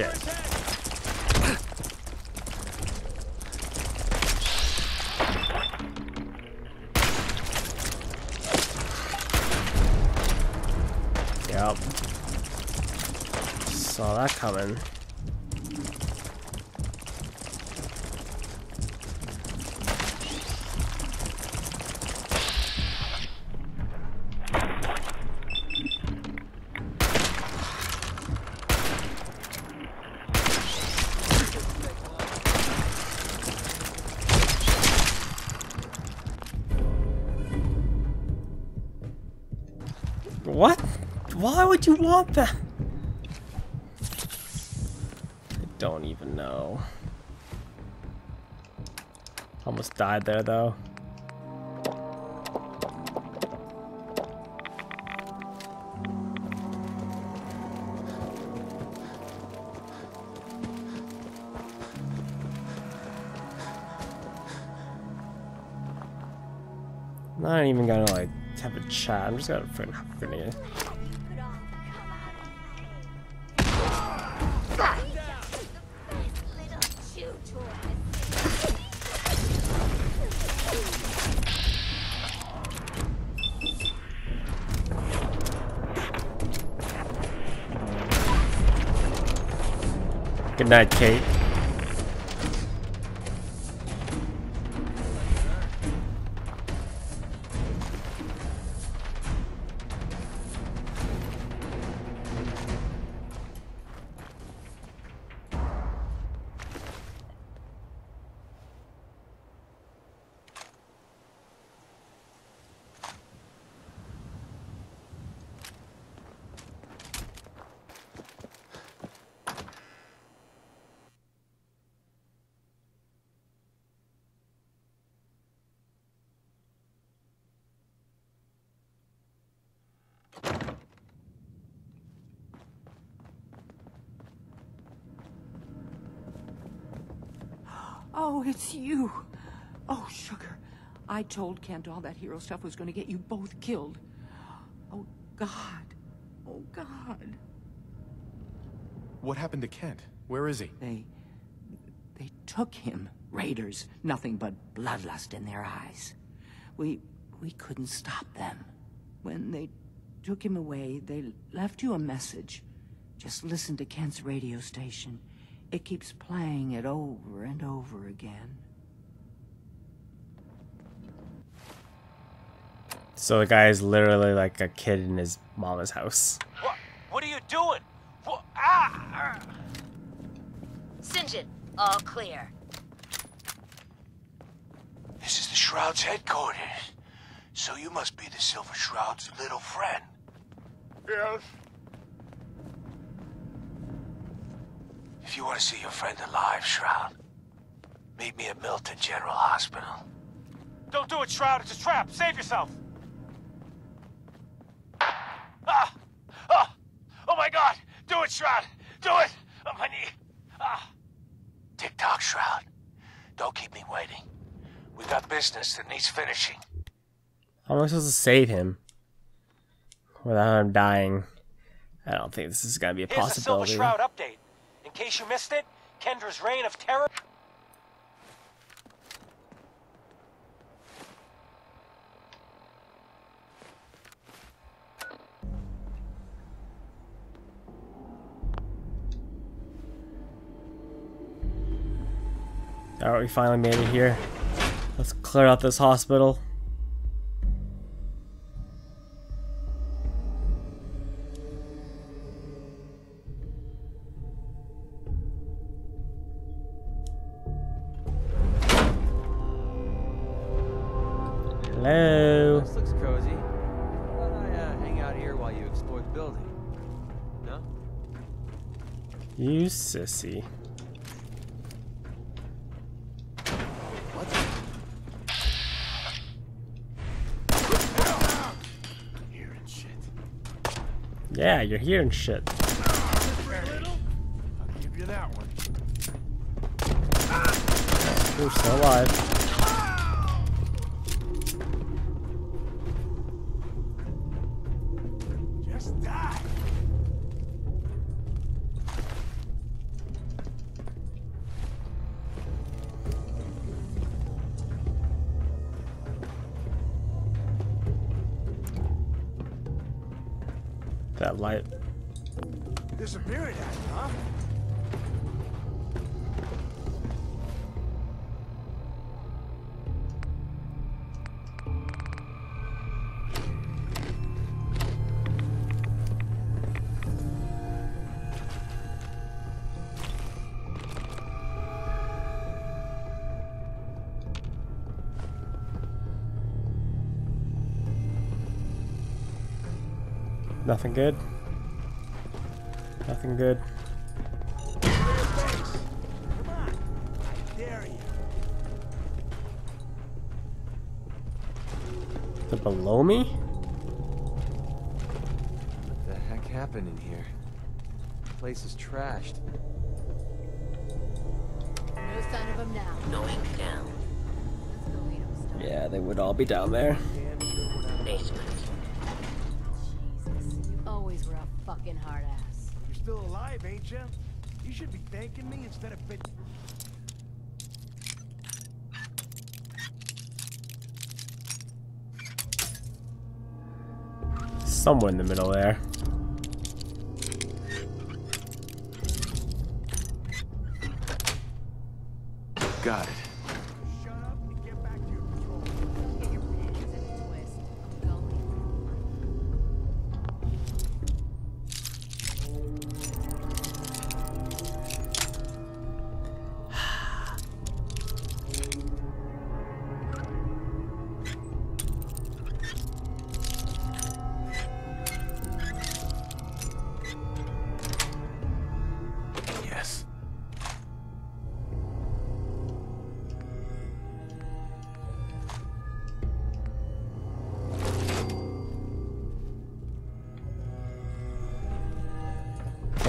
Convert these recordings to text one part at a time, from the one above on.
shit. Yep. Saw that coming. Would you want that? I don't even know. Almost died there though. I'm Not even gonna like have a chat. I'm just gonna a grenade. Good Oh, it's you. Oh, sugar. I told Kent all that hero stuff was going to get you both killed. Oh, God. Oh, God. What happened to Kent? Where is he? They. They took him. Raiders. Nothing but bloodlust in their eyes. We. We couldn't stop them. When they took him away, they left you a message. Just listen to Kent's radio station. It keeps playing it over and over again. So the guy is literally like a kid in his mama's house. What? What are you doing? What? Ah! Sinjin, all clear. This is the Shroud's headquarters. So you must be the Silver Shroud's little friend. Yes. You want to see your friend alive, Shroud, meet me at Milton General Hospital. Don't do it, Shroud. It's a trap. Save yourself. Ah! Ah! Oh my god! Do it, Shroud! Do it! On my knee! Ah! Tick-tock, Shroud. Don't keep me waiting. We got business that needs finishing. How am I supposed to save him without him dying? I don't think this is gonna be a Here's the Silver. Shroud update. In case you missed it, Kendra's reign of terror. Alright, we finally made it here. Let's clear out this hospital. Hello. This looks cozy. How about I uh, hang out here while you explore the building? No? You sissy. Hearing shit. Yeah, you're hearing shit. I'll give you that one. You're still alive. That light. Disappearing huh? Nothing good. Nothing good. Dare you. They're below me? What the heck happened in here? The place is trashed. No sign of him now. Going down. Let's go lead him. Start. Yeah, they would all be down there. Basement. Fucking hard ass. You're still alive, ain't you? You should be thanking me instead of bit. Somewhere in the middle there.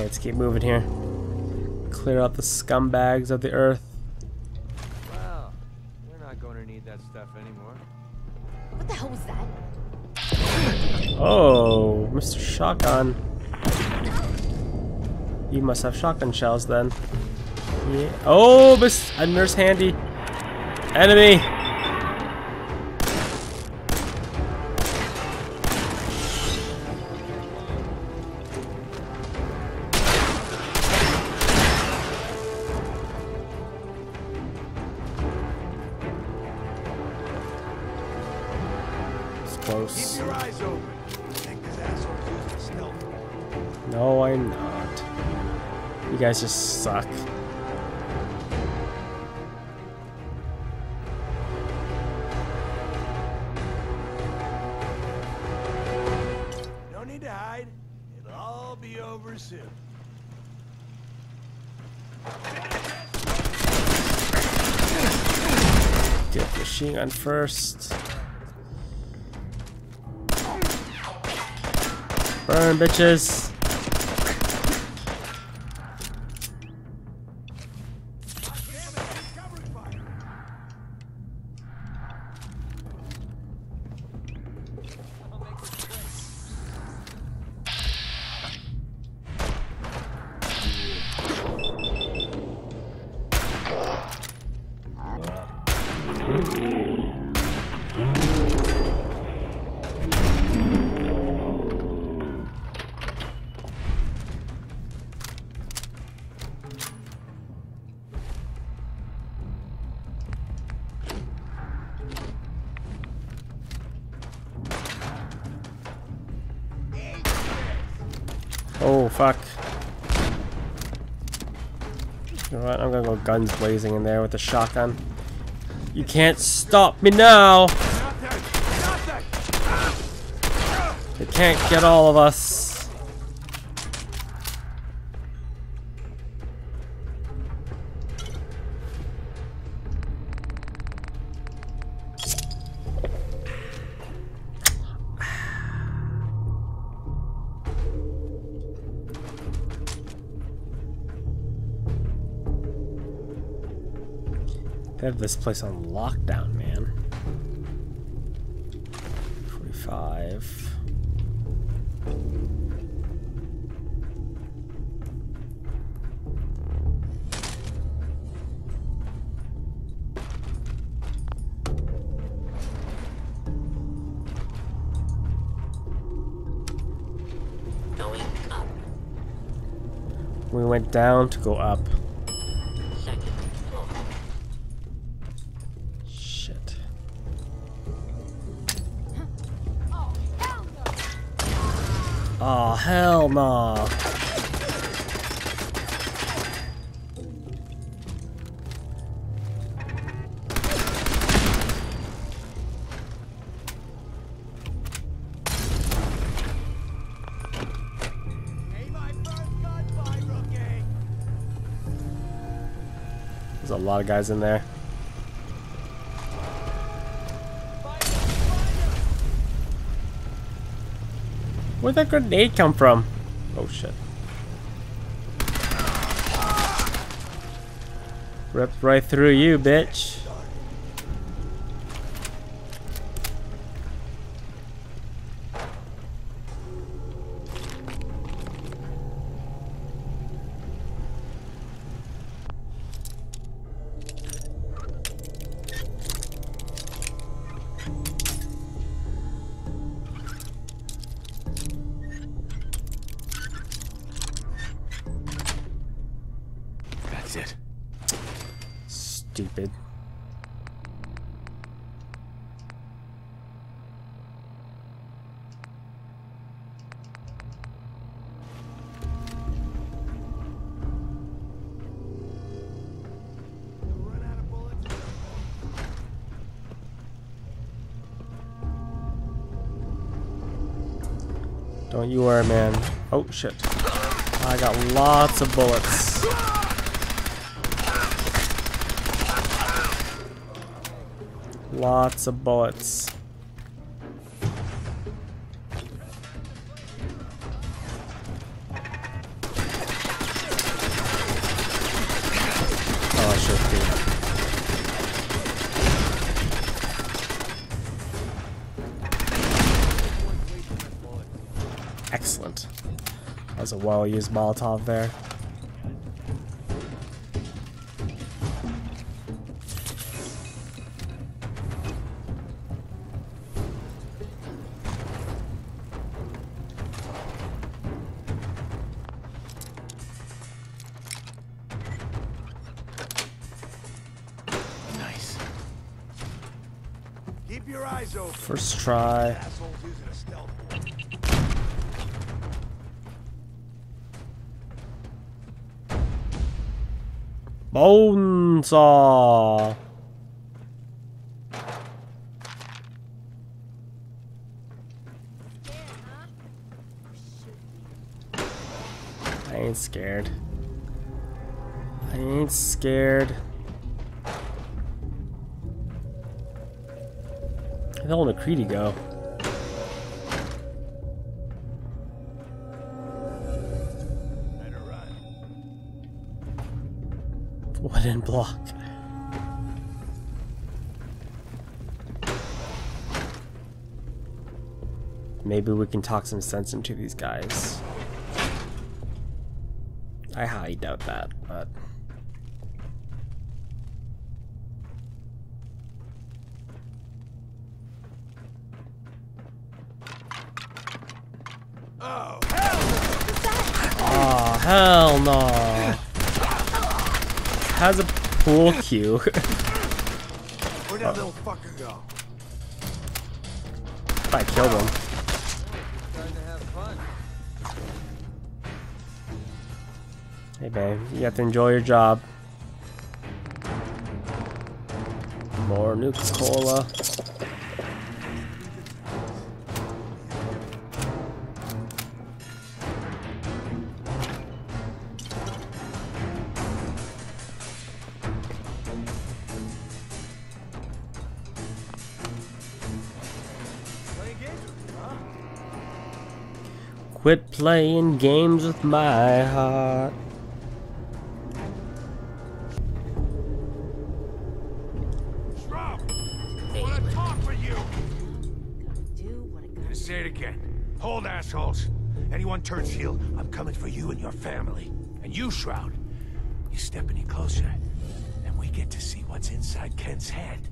Okay, let's keep moving here. Clear out the scumbags of the earth. Well, we're not going to need that stuff anymore. What the hell was that? Oh, Mr. Shotgun. You must have shotgun shells then. Yeah. Oh, Miss a nurse handy. Enemy. It's Keep your eyes open. No, I'm not. You guys just suck. No need to hide. It'll all be over soon. Get machine gun first. Burn, bitches. Oh, fuck. You know what? I'm gonna go guns blazing in there with the shotgun. You can't stop me now! They can't get all of us. They have this place on lockdown, man. 45. No We went down to go up. Hell no. There's a lot of guys in there. Where'd that grenade come from? Oh shit. Ripped right through you, bitch. Stupid. Don't you worry, man. Oh, shit. I got lots of bullets. Lots of bullets. Oh. Excellent. That was a well-used Molotov there. First try. Bonesaw. I ain't scared. I ain't scared. Hell did MacCready go? Wooden block. Maybe we can talk some sense into these guys. I highly doubt that, but. Oh, Oh, hell no. Has a pool cue. where'd that little fucker go? I killed him. Trying to have fun. Hey, babe, you have to enjoy your job. More Nuka Cola. Quit playing games with my heart. Rob! I wanna talk with you! Do what I gotta Gonna say it again. Hold, assholes. Anyone turns heel, I'm coming for you and your family. And you, Shroud. You step any closer, and we get to see what's inside Kent's head.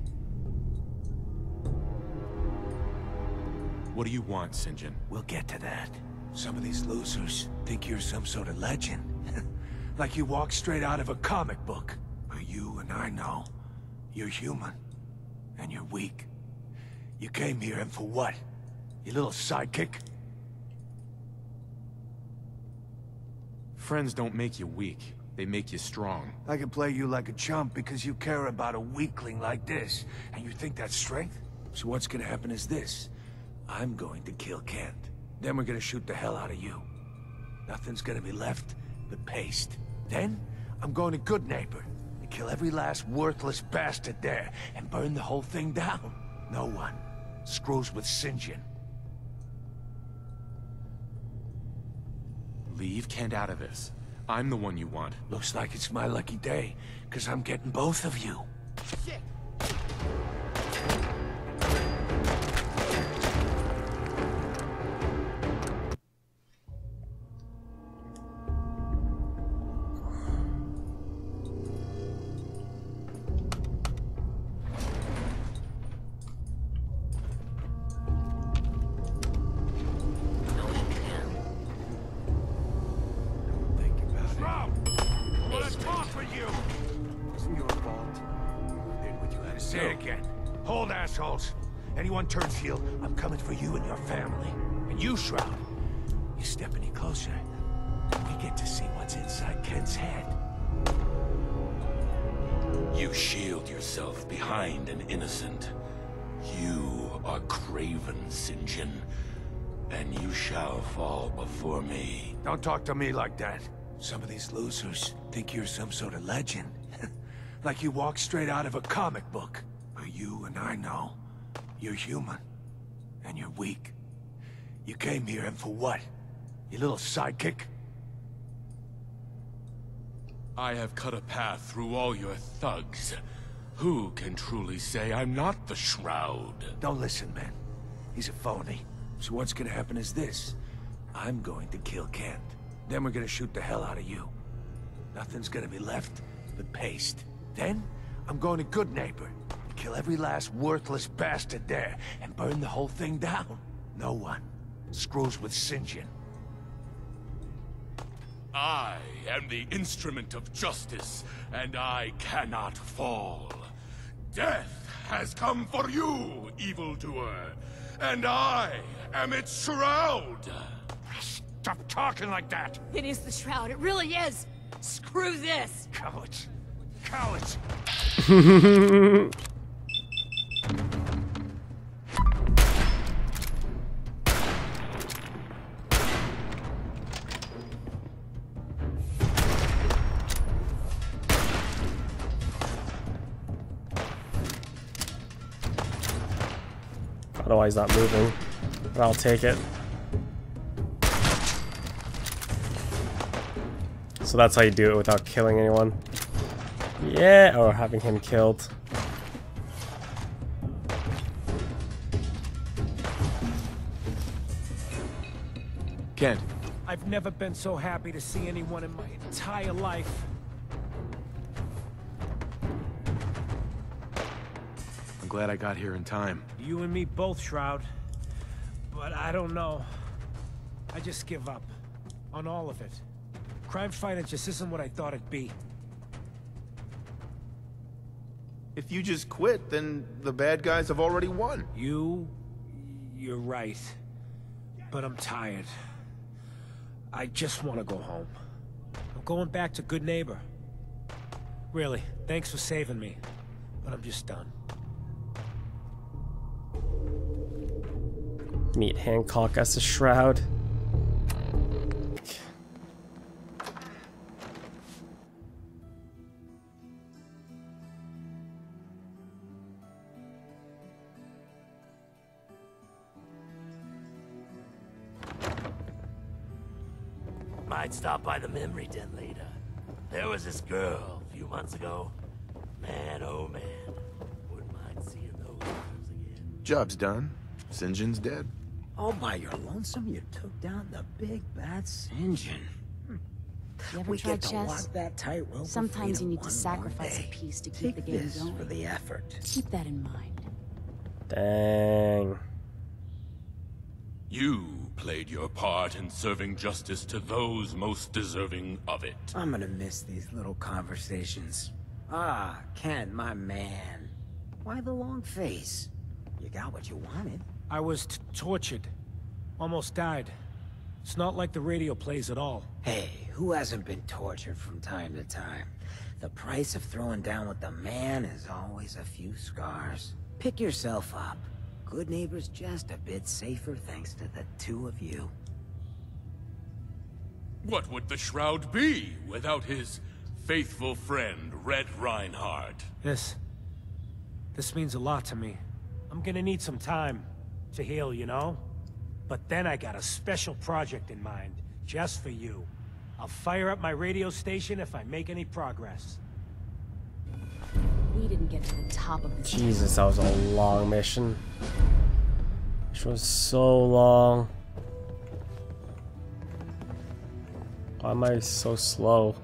What do you want, Sinjin? We'll get to that. Some of these losers think you're some sort of legend. Like you walked straight out of a comic book. But you and I know. You're human. And you're weak. You came here and for what? Your little sidekick? Friends don't make you weak. They make you strong. I can play you like a chump because you care about a weakling like this. And you think that's strength? So what's gonna happen is this. I'm going to kill Kent. Then we're gonna shoot the hell out of you. Nothing's gonna be left but paste. Then, I'm going to Goodneighbor and kill every last worthless bastard there and burn the whole thing down. No one screws with Sinjin. Leave Kent out of this. I'm the one you want. Looks like it's my lucky day, because I'm getting both of you. Think did what you to Say it again. Hold, assholes. Anyone turns heel, I'm coming for you and your family. And you, Shroud, you step any closer, and we get to see what's inside Kent's head. You shield yourself behind an innocent. You are Craven, Sinjin, and you shall fall before me. Don't talk to me like that. Some of these losers think you're some sort of legend. Like you walked straight out of a comic book. But you and I know. You're human. And you're weak. You came here and for what? Your little sidekick? I have cut a path through all your thugs. Who can truly say I'm not the Shroud? Don't listen, man. He's a phony. So what's gonna happen is this. I'm going to kill Kent. Then we're gonna shoot the hell out of you. Nothing's gonna be left but paste. Then, I'm going to Goodneighbor. and Kill every last worthless bastard there and burn the whole thing down. No one screws with Sinjin. I am the instrument of justice, and I cannot fall. Death has come for you, evildoer, and I am its shroud. Stop talking like that! It is the Shroud. It really is. Screw this. Cowards! Otherwise, not moving. But I'll take it. So that's how you do it without killing anyone. Yeah, or having him killed. Kent, I've never been so happy to see anyone in my entire life. I'm glad I got here in time. You and me both, Shroud. But I don't know. I just give up. On all of it. Crime fighting just isn't what I thought it'd be. If you just quit, then the bad guys have already won. You... you're right. But I'm tired. I just want to go home. I'm going back to Goodneighbor. Really, thanks for saving me. But I'm just done. Meet Hancock as the Shroud. Stop by the memory den later. There was this girl a few months ago. Man, oh man. Wouldn't mind seeing those girls again. Job's done. Sinjin's John's dead. Oh, All by your lonesome, you took down the big bad Sinjin. Hmm. You ever We tried get to chess? walk that tightrope. of Sometimes you need to sacrifice more a piece to keep Take the game this going. for the effort. Keep that in mind. Dang. You played your part in serving justice to those most deserving of it. I'm gonna miss these little conversations. Ah, Ken, my man. Why the long face? You got what you wanted. I was t tortured. Almost died. It's not like the radio plays at all. Hey, who hasn't been tortured from time to time? The price of throwing down with the man is always a few scars. Pick yourself up. Goodneighbor's just a bit safer thanks to the two of you. What would the Shroud be without his faithful friend, Red Reinhardt? This... This means a lot to me. I'm gonna need some time to heal, you know? But then I got a special project in mind, just for you. I'll fire up my radio station if I make any progress. We didn't get to the top of. Jesus, that was a long mission. Which was so long. Why am I so slow?